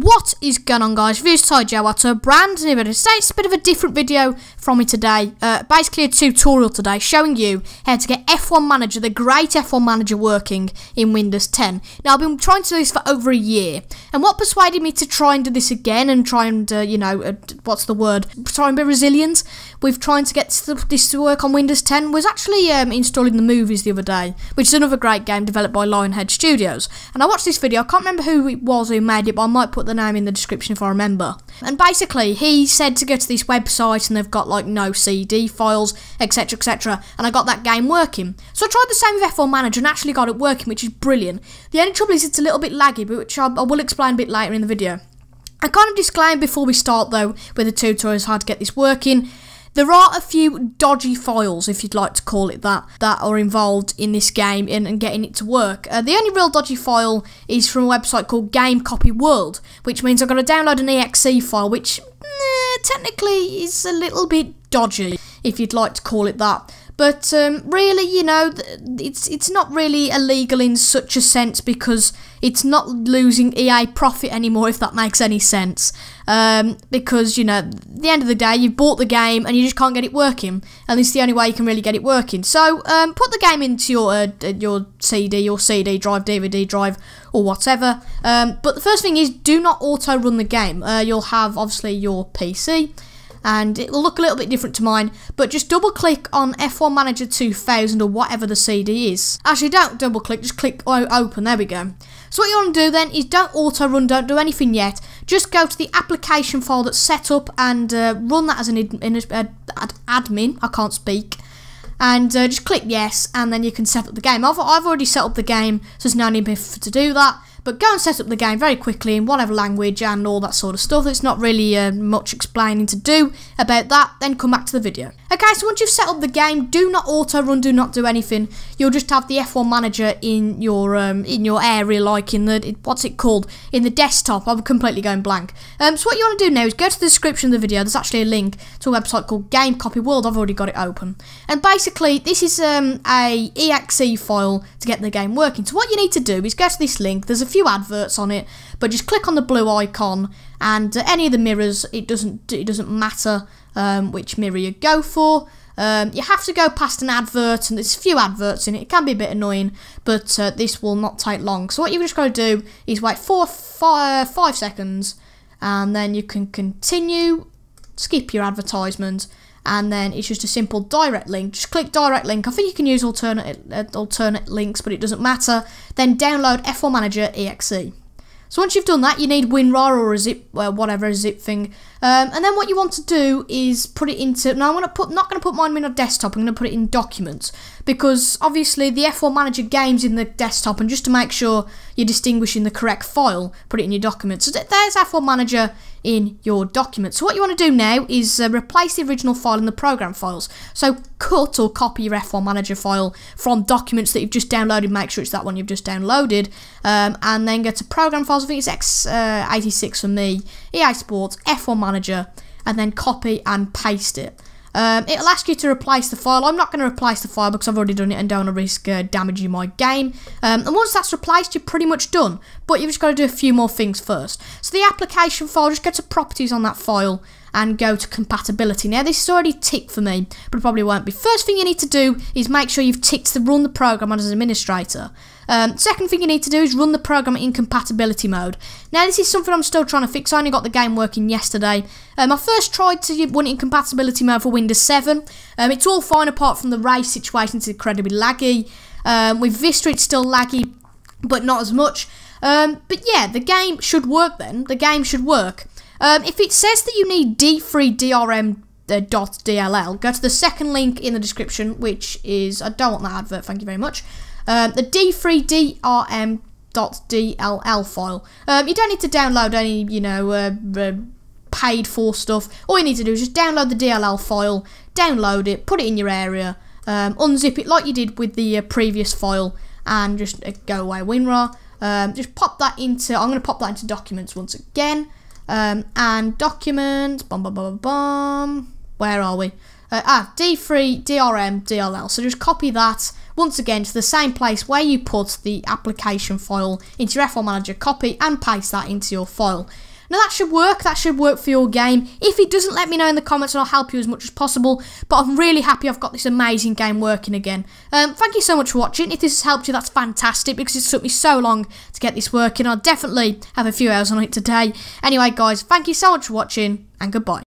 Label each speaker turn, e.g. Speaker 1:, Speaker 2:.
Speaker 1: What is going on guys, Reviews Ty Joe to a brand new video. Today it's a bit of a different video from me today. Uh, basically a tutorial today showing you how to get F1 Manager, the great F1 Manager working in Windows 10. Now I've been trying to do this for over a year and what persuaded me to try and do this again and try and, uh, you know, uh, what's the word, try and be resilient with trying to get this to work on Windows 10 was actually um, installing the movies the other day, which is another great game developed by Lionhead Studios. And I watched this video, I can't remember who it was who made it, but I might put the name in the description if I remember. And basically, he said to go to this website and they've got like no CD files, etc, etc. And I got that game working. So I tried the same with F1 Manager and actually got it working, which is brilliant. The only trouble is it's a little bit laggy, but which I, I will explain a bit later in the video. I kind of disclaim before we start though with the tutorials how to get this working. There are a few dodgy files, if you'd like to call it that, that are involved in this game and, and getting it to work. Uh, the only real dodgy file is from a website called GameCopyWorld, which means I've got to download an exe file, which eh, technically is a little bit dodgy, if you'd like to call it that. But um, really, you know, it's it's not really illegal in such a sense because it's not losing EA profit anymore, if that makes any sense. Um, because you know, the end of the day, you've bought the game and you just can't get it working, and it's the only way you can really get it working. So um, put the game into your uh, your CD, your CD drive, DVD drive, or whatever. Um, but the first thing is, do not auto run the game. Uh, you'll have obviously your PC and it will look a little bit different to mine but just double click on F1 Manager 2000 or whatever the CD is. Actually don't double click just click open there we go. So what you want to do then is don't auto run don't do anything yet. Just go to the application file that's set up and uh, run that as an ad admin I can't speak and uh, just click yes and then you can set up the game. I've, I've already set up the game so there's no need to do that but go and set up the game very quickly in whatever language and all that sort of stuff. It's not really uh, much explaining to do about that. Then come back to the video. Okay, so once you've set up the game, do not auto run, do not do anything. You'll just have the F1 manager in your um, in your area, like in the what's it called in the desktop. I'm completely going blank. Um, so what you want to do now is go to the description of the video. There's actually a link to a website called GameCopyWorld. I've already got it open, and basically this is um, a exe file to get the game working. So what you need to do is go to this link. There's a few adverts on it, but just click on the blue icon and uh, any of the mirrors. It doesn't it doesn't matter um, which mirror you go for. Um, you have to go past an advert, and there's a few adverts in it. It can be a bit annoying, but uh, this will not take long. So what you've just got to do is wait four, five, five seconds, and then you can continue, skip your advertisement, and then it's just a simple direct link. Just click direct link. I think you can use alternate uh, alternate links, but it doesn't matter. Then download F1 Manager EXE. So once you've done that, you need WinRAR or a zip, well, whatever, a zip thing. Um, and then what you want to do is put it into, now I'm to put, not going to put mine in a desktop, I'm going to put it in documents. Because obviously the F1 Manager game's in the desktop, and just to make sure you're distinguishing the correct file, put it in your documents. So there's F1 Manager in your document. So what you want to do now is uh, replace the original file in the program files. So cut or copy your F1 Manager file from documents that you've just downloaded, make sure it's that one you've just downloaded, um, and then go to program files, I think it's x86 uh, for me, EA Sports, F1 Manager, and then copy and paste it. Um, it'll ask you to replace the file. I'm not going to replace the file because I've already done it and don't want to risk uh, damaging my game. Um, and once that's replaced, you're pretty much done. But you've just got to do a few more things first. So the application file, just go to properties on that file and go to compatibility. Now this is already ticked for me, but it probably won't be. First thing you need to do is make sure you've ticked to run the program as an administrator. Um, second thing you need to do is run the program in compatibility mode. Now this is something I'm still trying to fix. I only got the game working yesterday. Um, I first tried to run it in compatibility mode for Windows 7. Um, it's all fine apart from the race situation. It's incredibly laggy. Um, with Vista it's still laggy, but not as much. Um, but yeah, the game should work then. The game should work. Um, if it says that you need D3 DRM uh, .dll, go to the second link in the description, which is, I don't want that advert, thank you very much. Um, the d3drm.dll file. Um, you don't need to download any, you know, uh, uh, paid for stuff. All you need to do is just download the DLL file, download it, put it in your area, um, unzip it like you did with the uh, previous file, and just uh, go away WinRAR. Um, just pop that into, I'm going to pop that into documents once again. Um, and documents, bum bum bum bum, where are we? Uh, ah, D3, DRM, DLL. So just copy that once again to the same place where you put the application file into your F1 Manager, copy and paste that into your file. Now that should work, that should work for your game. If it doesn't, let me know in the comments and I'll help you as much as possible. But I'm really happy I've got this amazing game working again. Um, thank you so much for watching. If this has helped you, that's fantastic because it took me so long to get this working. I'll definitely have a few hours on it today. Anyway, guys, thank you so much for watching and goodbye.